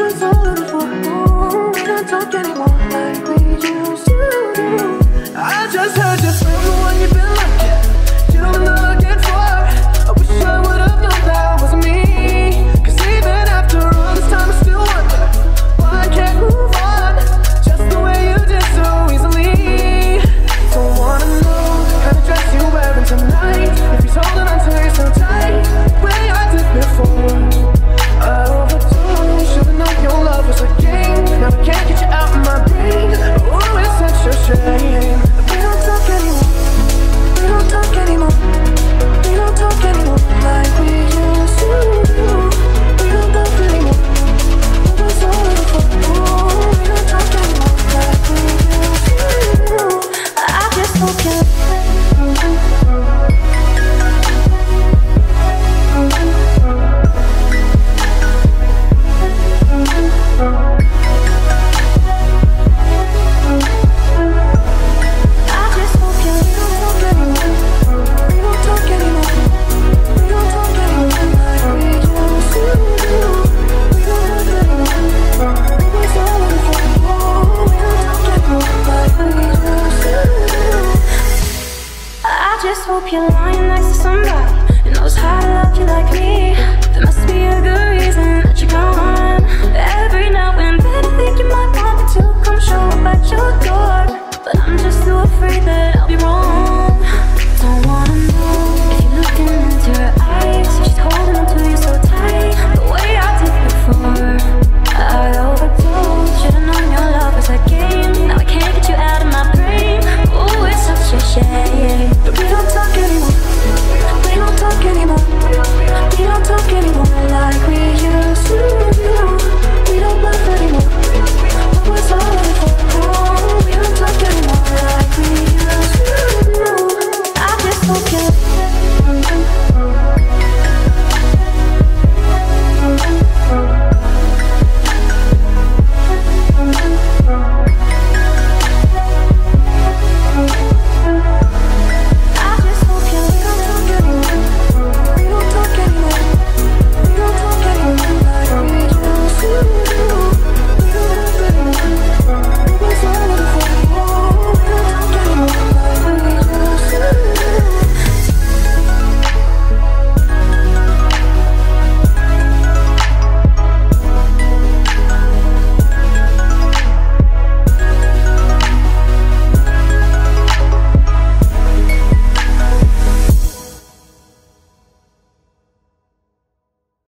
We Can't talk anymore. just hope you're lying next to somebody who knows how to love you like me. There must be a good reason.